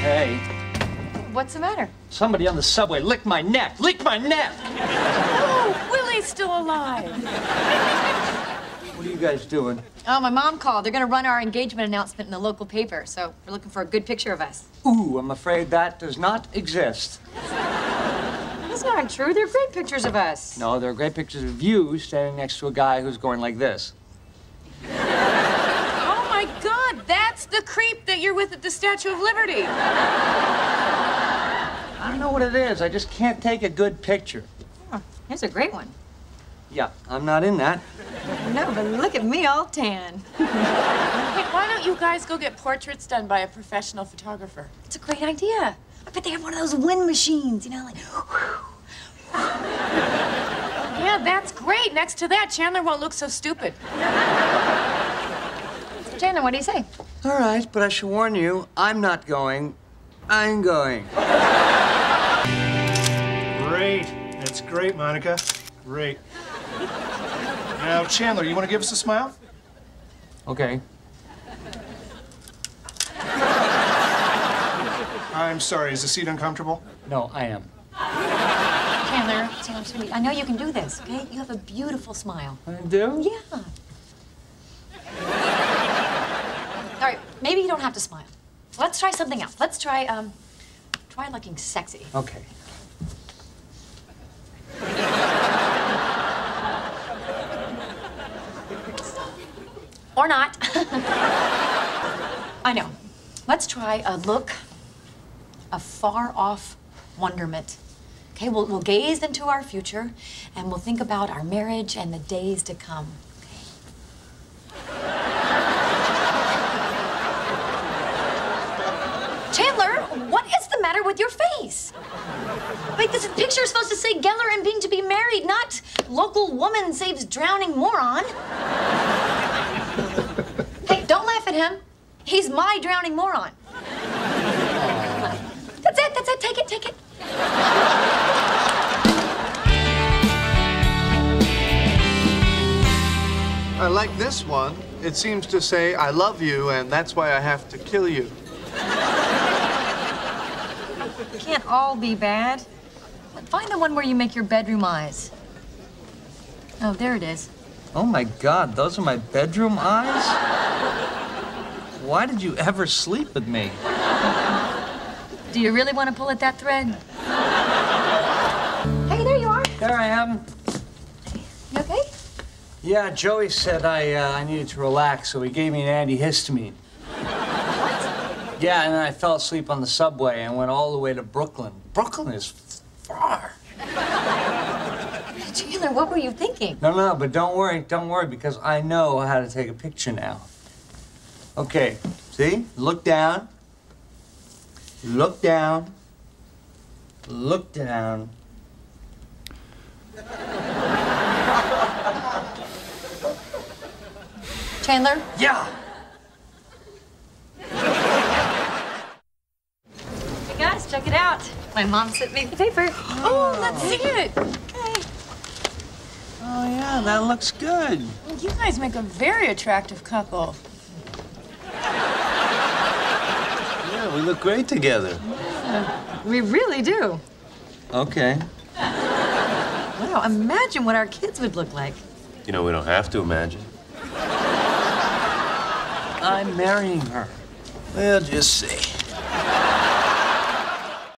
Hey, What's the matter? somebody on the subway licked my neck. Licked my neck. Oh, Willie's still alive. What are you guys doing? Oh, my mom called. They're going to run our engagement announcement in the local paper, so we're looking for a good picture of us. Ooh, I'm afraid that does not exist. That's not true. They're great pictures of us. No, there are great pictures of you standing next to a guy who's going like this. My God, that's the creep that you're with at the Statue of Liberty. I don't know what it is. I just can't take a good picture. Oh, here's a great one. Yeah, I'm not in that. No, but look at me all tan. Hey, why don't you guys go get portraits done by a professional photographer? It's a great idea. I bet they have one of those wind machines, you know, like. Yeah, that's great. Next to that, Chandler won't look so stupid. Chandler, what do you say? All right, but I should warn you, I'm not going. I'm going. Great. That's great, Monica. Great. Now, Chandler, you want to give us a smile? Okay. I'm sorry, is the seat uncomfortable? No, I am. Chandler, Chandler, sweetie, I know you can do this, okay? You have a beautiful smile. I do? Yeah. All right, maybe you don't have to smile. Let's try something else. Let's try, um, try looking sexy. Okay. Or not. I know. Let's try a look of far off wonderment. Okay, we'll, we'll gaze into our future and we'll think about our marriage and the days to come. Chandler, what is the matter with your face? Wait, this picture is supposed to say Geller and Bing to be married, not local woman saves drowning moron. hey, don't laugh at him. He's my drowning moron. That's it, that's it. Take it, take it. I like this one. It seems to say, I love you, and that's why I have to kill you. Can't all be bad. Find the one where you make your bedroom eyes. Oh, there it is. Oh my god, those are my bedroom eyes? Why did you ever sleep with me? Do you really want to pull at that thread? Hey, there you are. There I am. You okay? Yeah, Joey said I, uh, I needed to relax, so he gave me an antihistamine. Yeah, and then I fell asleep on the subway and went all the way to Brooklyn. Brooklyn is far. Chandler, what were you thinking? No, no, but don't worry, don't worry, because I know how to take a picture now. Okay, see? Look down. Look down. Look down. Chandler? Yeah! Hey guys, check it out. My mom sent me the paper. Oh, let's see it. Okay. Oh, yeah, that looks good. You guys make a very attractive couple. Yeah, we look great together. We really do. Okay. Wow, imagine what our kids would look like. You know, we don't have to imagine. I'm marrying her. Well, just say.